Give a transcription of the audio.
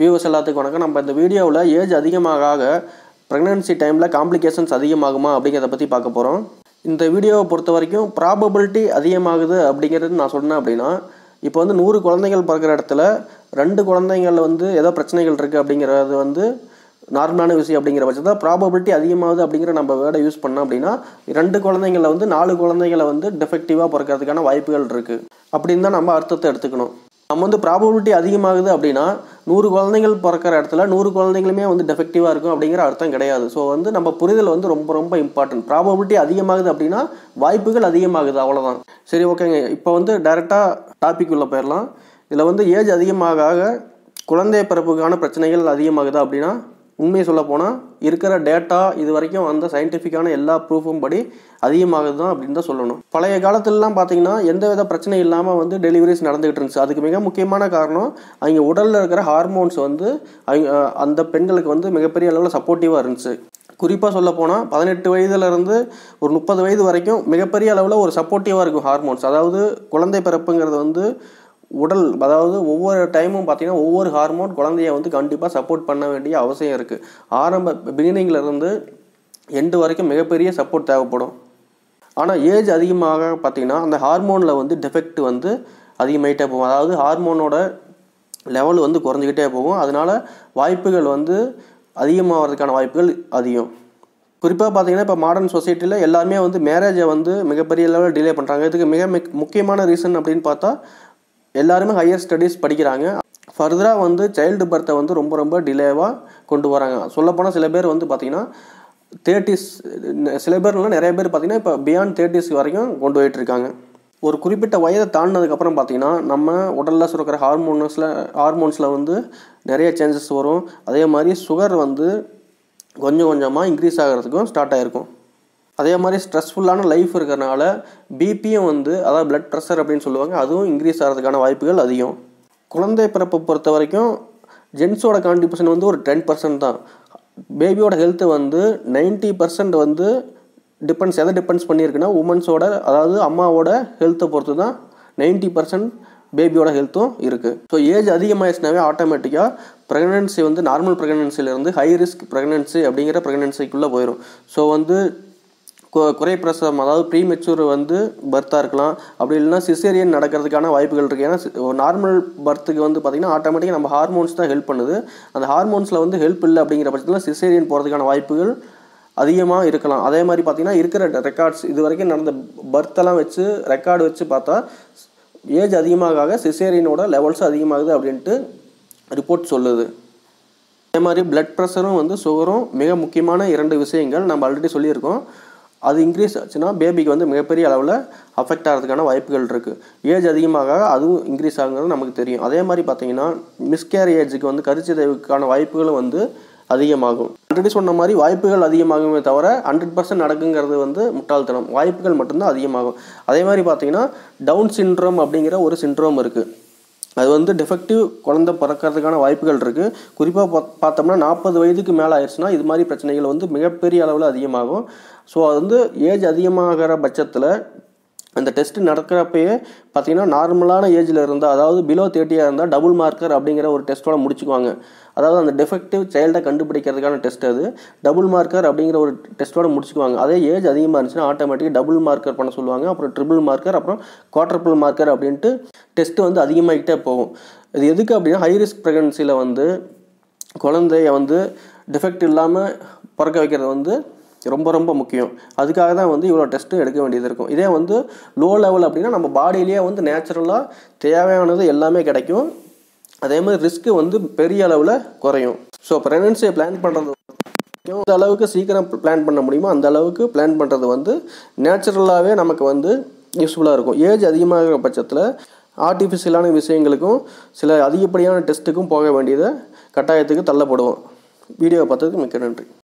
Viewers எல்லாத்துக்கும் வணக்கம். நம்ம இந்த வீடியோவில் ஏஜ் அதிகமாக ப்ரெக்னன்சி டைமில் காம்ப்ளிகேஷன்ஸ் அதிகமாகுமா அப்படிங்கிறத பற்றி பார்க்க போகிறோம் இந்த வீடியோவை பொறுத்த வரைக்கும் ப்ராபபிலிட்டி அதிகமாகுது அப்படிங்கிறது நான் சொன்னேன் அப்படின்னா இப்போ வந்து நூறு குழந்தைகள் பிறக்கிற இடத்துல ரெண்டு குழந்தைங்கள் வந்து ஏதோ பிரச்சனைகள் இருக்குது அப்படிங்கிறது வந்து நார்மலான விஷயம் அப்படிங்கிற பட்சத்தில் ப்ராபபிலிட்டி அதிகமாகுது அப்படிங்கிற நம்ம வேர்டை யூஸ் பண்ணோம் அப்படின்னா ரெண்டு குழந்தைங்கள வந்து நாலு குழந்தைங்களை வந்து டெஃபெக்டிவாக பிறக்கிறதுக்கான வாய்ப்புகள் இருக்குது அப்படின்னு தான் நம்ம அர்த்தத்தை எடுத்துக்கணும். நம்ம வந்து ப்ராபபிலிட்டி அதிகமாகுது அப்படின்னா நூறு குழந்தைகள் பிறக்கிற இடத்துல நூறு குழந்தைங்களுமே வந்து டெஃபெக்டிவாக இருக்கும் அப்படிங்கிற அர்த்தம் கிடையாது. ஸோ வந்து நம்ம புரிதல் வந்து ரொம்ப ரொம்ப இம்பார்ட்டன்ட் ப்ராபபிலிட்டி அதிகமாகுது அப்படின்னா வாய்ப்புகள் அதிகமாகுது அவ்வளோதான் சரி ஓகேங்க. இப்போ வந்து டைரெக்டாக டாபிக் உள்ள போயிடலாம். இதில் வந்து ஏஜ் அதிகமாக ஆக குழந்தை பிறப்புக்கான பிரச்சனைகள் அதிகமாகுது அப்படின்னா உண்மையை சொல்ல போனால் இருக்கிற டேட்டா இது வரைக்கும் அந்த சயின்டிஃபிக்கான எல்லா ப்ரூஃபும் படி அதிகமாகுது தான் அப்படின்னு தான் சொல்லணும். பழைய காலத்துலலாம் பார்த்தீங்கன்னா எந்த வித பிரச்சனை இல்லாமல் வந்து டெலிவரிஸ் நடந்துகிட்டு இருந்துச்சு. அதுக்கு மிக முக்கியமான காரணம் அவங்க உடலில் இருக்கிற ஹார்மோன்ஸ் வந்து அவங்க அந்த பெண்களுக்கு வந்து மிகப்பெரிய அளவில் சப்போர்ட்டிவாக இருந்துச்சு. குறிப்பாக சொல்ல போனால் பதினெட்டு வயதுலேருந்து ஒரு முப்பது வயது வரைக்கும் மிகப்பெரிய அளவில் ஒரு சப்போர்ட்டிவாக இருக்கும் ஹார்மோன்ஸ் அதாவது குழந்தை பிறப்புங்கிறது வந்து உடல் அதாவது ஒவ்வொரு டைமும் பார்த்தீங்கன்னா ஒவ்வொரு ஹார்மோன் குழந்தைய வந்து கண்டிப்பாக சப்போர்ட் பண்ண வேண்டிய அவசியம் இருக்குது ஆரம்ப பிகினிங்லேருந்து எண்டு வரைக்கும் மிகப்பெரிய சப்போர்ட் தேவைப்படும். ஆனால் ஏஜ் அதிகமாக பார்த்தீங்கன்னா அந்த ஹார்மோனில் வந்து டெஃபெக்ட் வந்து அதிகமாகிட்டே போகும். அதாவது ஹார்மோனோட லெவல் வந்து குறைஞ்சிக்கிட்டே போகும். அதனால் வாய்ப்புகள் வந்து அதிகமாகிறதுக்கான வாய்ப்புகள் அதிகம். குறிப்பாக பார்த்தீங்கன்னா இப்போ மாடர்ன் சொசைட்டியில் எல்லாருமே வந்து மேரேஜை வந்து மிகப்பெரிய லெவலில் டிலே பண்ணுறாங்க இதுக்கு மிக முக்கியமான ரீசன் அப்படின்னு பார்த்தா எல்லாருமே ஹையர் ஸ்டடீஸ் படிக்கிறாங்க. ஃபர்தராக வந்து சைல்டு பர்த்தை வந்து ரொம்ப ரொம்ப டிலேவாக கொண்டு வராங்க. சொல்லப்போனால் சில பேர் வந்து பார்த்திங்கன்னா தேர்ட்டிஸ் சில பேர்லாம் நிறைய பேர் பார்த்திங்கன்னா இப்போ பியாண்ட் தேர்ட்டிஸ் வரைக்கும் கொண்டு போயிட்டுருக்காங்க ஒரு குறிப்பிட்ட வயதை தாண்டினதுக்கப்புறம் பார்த்திங்கன்னா நம்ம உடலில் சுரக்கிற ஹார்மோன்ஸில் ஹார்மோன்ஸில் வந்து நிறைய சேஞ்சஸ் வரும். அதே மாதிரி சுகர் வந்து கொஞ்சம் கொஞ்சமாக இன்க்ரீஸ் ஆகிறதுக்கும் ஸ்டார்ட் ஆகிருக்கும் அதே மாதிரி ஸ்ட்ரெஸ்ஃபுல்லான லைஃப் இருக்கிறனால பிபியும் வந்து அதாவது பிளட் ப்ரெஷர் அப்படின்னு சொல்லுவாங்க அதுவும் இன்க்ரீஸ் ஆகிறதுக்கான வாய்ப்புகள் அதிகம். குழந்தை பிறப்பை பொறுத்த வரைக்கும் ஜென்ஸோட கான்ட்ரிபியூஷன் வந்து ஒரு டென் பர்சன்ட் தான். பேபியோட ஹெல்த்து வந்து நைன்ட்டி பர்சன்ட் வந்து டிபெண்ட்ஸ் எதை டிபெண்ட்ஸ் பண்ணியிருக்குன்னா உமன்ஸோட அதாவது அம்மாவோட ஹெல்த்தை பொறுத்து தான் நைன்ட்டி பர்சன்ட் பேபியோட ஹெல்த்தும் இருக்குது ஸோ ஏஜ் அதிகமாகிடுச்சுனாவே ஆட்டோமேட்டிக்காக ப்ரெக்னென்சி வந்து நார்மல் ப்ரெக்னென்சிலேருந்து ஹை ரிஸ்க் ப்ரெக்னென்சி அப்படிங்கிற ப்ரெக்னென்சிக்குள்ளே போயிடும் ஸோ வந்து குறை பிரசவம் அதாவது ப்ரீ மெச்சூர் வந்து பர்த்தாக இருக்கலாம். அப்படி இல்லைன்னா சிசேரியன் நடக்கிறதுக்கான வாய்ப்புகள் இருக்குது ஏன்னா நார்மல் பர்த்துக்கு வந்து பார்த்திங்கன்னா ஆட்டோமேட்டிக்காக நம்ம ஹார்மோன்ஸ் தான் ஹெல்ப் பண்ணுது. அந்த ஹார்மோன்ஸில் வந்து ஹெல்ப் இல்லை அப்படிங்கிற பட்சத்தில் சிசேரியன் போகிறதுக்கான வாய்ப்புகள் அதிகமாக இருக்கலாம். அதே மாதிரி பார்த்திங்கன்னா இருக்கிற ரெக்கார்ட்ஸ் இது வரைக்கும் நடந்த பர்த்தெல்லாம் வச்சு ரெக்கார்டு வச்சு பார்த்தா ஏஜ் அதிகமாக சிசேரியனோட லெவல்ஸும் அதிகமாகுது அப்படின்ட்டு ரிப்போர்ட் சொல்லுது. அதே மாதிரி பிளட் ப்ரெஷரும் வந்து சுகரும் மிக முக்கியமான இரண்டு விஷயங்கள் நம்ம ஆல்ரெடி சொல்லியிருக்கோம். அது இன்க்ரீஸ் ஆச்சுன்னா பேபிக்கு வந்து மிகப்பெரிய அளவில் அஃபெக்ட் ஆகிறதுக்கான வாய்ப்புகள் இருக்குது ஏஜ் அதிகமாக அதுவும் இன்க்ரீஸ் ஆகுங்கிறது நமக்கு தெரியும். அதே மாதிரி பார்த்தீங்கன்னா மிஸ்கேரேஜுக்கு வந்து கருச்சிதைவுக்கான வாய்ப்புகளும் வந்து அதிகமாகும். ஆல்ரெடி சொன்ன மாதிரி வாய்ப்புகள் அதிகமாகுமே தவிர ஹண்ட்ரட் பர்சன்ட் நடக்குங்கிறது வந்து முட்டாள்தனம். வாய்ப்புகள் மட்டும்தான் அதிகமாகும். அதே மாதிரி பார்த்தீங்கன்னா டவுன் சின்ட்ரோம் அப்படிங்கிற ஒரு சின்ட்ரோம் இருக்குது அது வந்து டிஃபெக்டிவ் குழந்தை பிறக்கிறதுக்கான வாய்ப்புகள் இருக்குது குறிப்பாக பா பார்த்தோம்னா நாற்பது வயதுக்கு மேலே ஆயிடுச்சுன்னா இது மாதிரி பிரச்சனைகள் வந்து மிகப்பெரிய அளவில் அதிகமாகும். ஸோ அது வந்து ஏஜ் அதிகமாகிற பட்சத்தில் அந்த டெஸ்ட்டு நடக்கிறப்பயே பார்த்தீங்கன்னா நார்மலான ஏஜில் இருந்தால் அதாவது பிலோ தேர்ட்டியாக இருந்தால் டபுள் மார்க்கர் அப்படிங்கிற ஒரு டெஸ்ட்டோட முடிச்சுக்குவாங்க. அதாவது அந்த டெஃபெக்டிவ் சைல்டை கண்டுபிடிக்கிறதுக்கான டெஸ்ட் அது. டபுள் மார்க்கர் அப்படிங்கிற ஒரு டெஸ்ட்டோட முடிச்சுக்குவாங்க. அதே ஏஜ் அதிகமாக இருந்துச்சுன்னா ஆட்டோமேட்டிக்காக டபுள் மார்க்கர் பண்ண சொல்லுவாங்க. அப்புறம் ட்ரிபிள் மார்க்கர் அப்புறம் குவார்டர்பிள் மார்க்கர் அப்படின்ட்டு டெஸ்ட்டு வந்து அதிகமாகிட்டே போகும். இது எதுக்கு அப்படின்னா ஹை ரிஸ்க் ப்ரெக்னன்சியில் வந்து குழந்தைய வந்து டிஃபெக்ட் இல்லாமல் பிறக்க வைக்கிறது வந்து ரொம்ப ரொம்ப முக்கியம். அதுக்காக தான் வந்து இவ்வளோ டெஸ்ட்டு எடுக்க வேண்டியது இருக்கும். இதே வந்து லோ லெவல் அப்படின்னா நம்ம பாடியிலேயே வந்து நேச்சுரலாக தேவையானது எல்லாமே கிடைக்கும். அதே மாதிரி ரிஸ்க்கு வந்து பெரிய அளவில் குறையும். ஸோ ப்ரெக்னன்சியை பிளான் பண்ணுறது எந்த அளவுக்கு சீக்கிரம் பிளான் பண்ண முடியுமோ அந்த அளவுக்கு பிளான் பண்ணுறது வந்து நேச்சுரலாகவே நமக்கு வந்து யூஸ்ஃபுல்லாக இருக்கும். ஏஜ் அதிகமாகிற பட்சத்தில் ஆர்டிஃபிஷியலான விஷயங்களுக்கும் சில அதிகப்படியான டெஸ்ட்டுக்கும் போக வேண்டியதை கட்டாயத்துக்கு தள்ளப்படுவோம். வீடியோ பார்த்ததுக்கு மிக்க நன்றி.